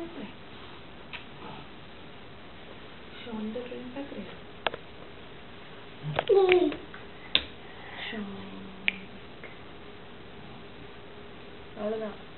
Patrick. Show him the dream factory. Show him. All of.